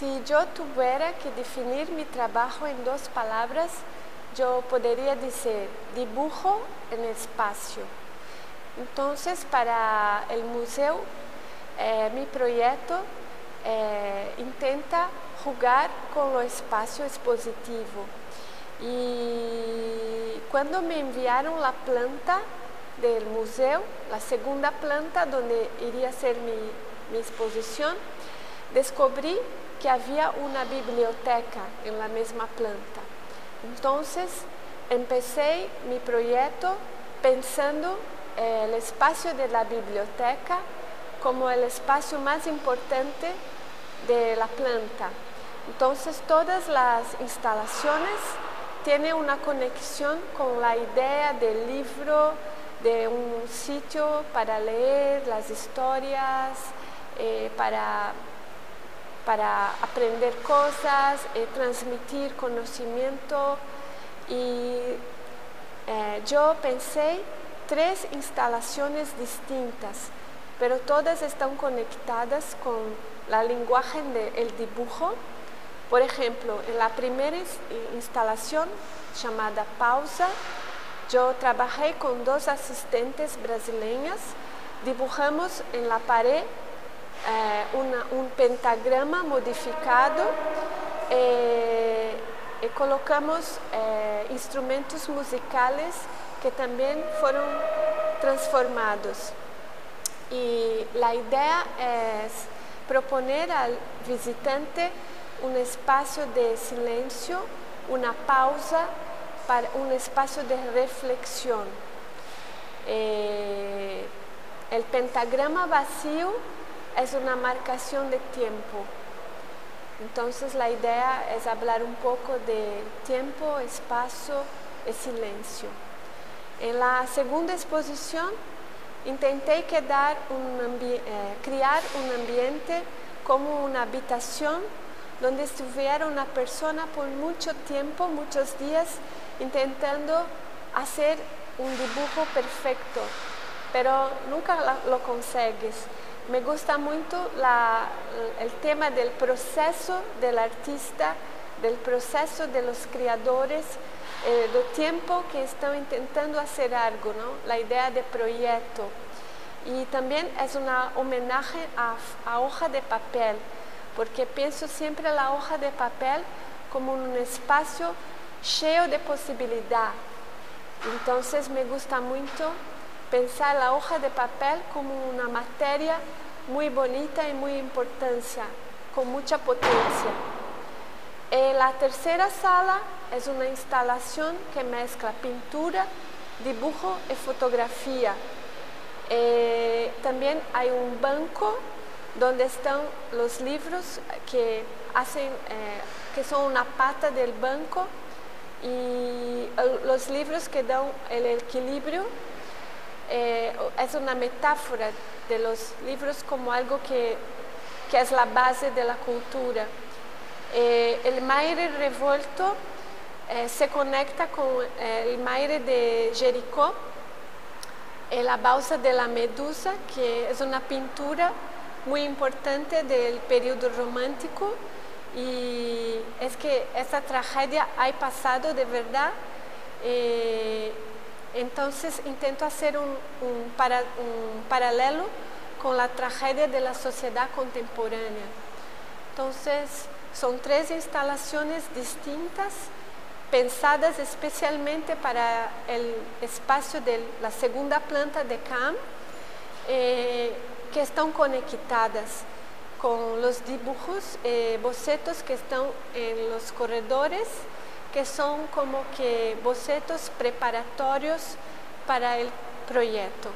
Si yo tuviera que definir mi trabajo en dos palabras, yo podría decir dibujo en espacio. Entonces, para el museo, eh, mi proyecto eh, intenta jugar con lo espacio expositivo. Y cuando me enviaron la planta del museo, la segunda planta donde iría a ser mi, mi exposición, descubrí que había una biblioteca en la misma planta. Entonces empecé mi proyecto pensando el espacio de la biblioteca como el espacio más importante de la planta. Entonces todas las instalaciones tienen una conexión con la idea del libro, de un sitio para leer las historias, eh, para para aprender cosas, eh, transmitir conocimiento y eh, yo pensé tres instalaciones distintas, pero todas están conectadas con la lenguaje del dibujo. Por ejemplo, en la primera instalación llamada Pausa, yo trabajé con dos asistentes brasileñas, dibujamos en la pared eh, un pentagrama modificado eh, y colocamos eh, instrumentos musicales que también fueron transformados. Y la idea es proponer al visitante un espacio de silencio, una pausa, para un espacio de reflexión. el pentagrama vacío es una marcación de tiempo. Entonces la idea es hablar un poco de tiempo, espacio y silencio. En la segunda exposición intenté quedar eh, crear un ambiente como una habitación donde estuviera una persona por mucho tiempo, muchos días, intentando hacer un dibujo perfecto, pero nunca lo consigues me gusta mucho el tema del proceso del artista, del proceso de los creadores, eh, del tiempo que están intentando hacer algo, la idea de proyecto. Y también es un homenaje a, hoja de papel, porque pienso siempre la hoja de papel como un espacio lleno de posibilidad. Entonces me gusta mucho pensar la hoja de papel como una materia muy bonita y muy importancia, con mucha potencia. Eh, la tercera sala es una instalación que mezcla pintura, dibujo y fotografía. Eh, también hay un banco donde están los libros que, hacen, eh, que son una pata del banco y los libros que dan el equilibrio eh, es una metáfora de los libros como algo que, es la base de la cultura. Eh, el Maire revuelto eh, se conecta con el Maire de Jericó, la balsa de la Medusa, que es una pintura muy importante del periodo romántico y es que esa tragedia ha pasado de verdad entonces intento hacer un, paralelo con la tragedia de la sociedad contemporánea. Entonces son tres instalaciones distintas pensadas especialmente para el espacio de la segunda planta de CAM, eh, que están conectadas con los dibujos, eh, bocetos que están en los corredores que son como que bocetos preparatorios para el proyecto.